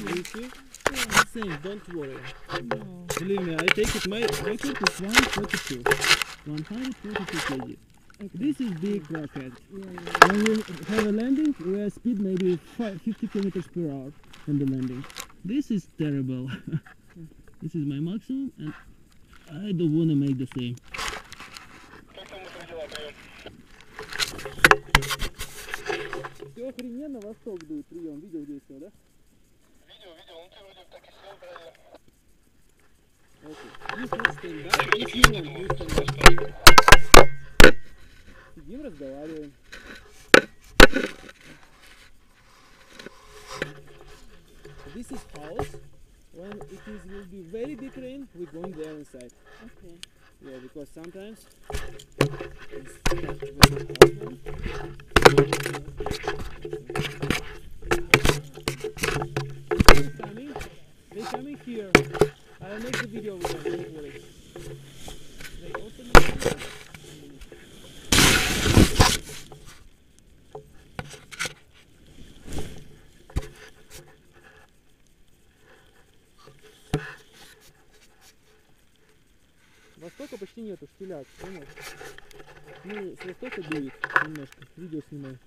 You see? Yeah, same, don't worry. Believe me, I take it, my record is 142. 142 kg. This is big rocket. When we have a landing, we are speed maybe fi- 50 kilometers per hour on the landing. This is terrible. this is my maximum and I don't want to make the same. Все охрененно, восток дует, прием, видел здесь все, да? Окей. Здесь вот стендап, и снимем, здесь стендап. Сидим, разговариваем. This is house. When it is will be very big rain, we going there inside. Okay. Yeah, because sometimes it's not very hot one. They coming, they coming here. I'll make the video with them, Востока почти нету, штиляк, понял? Ну, с востока дует немножко, видео снимаю.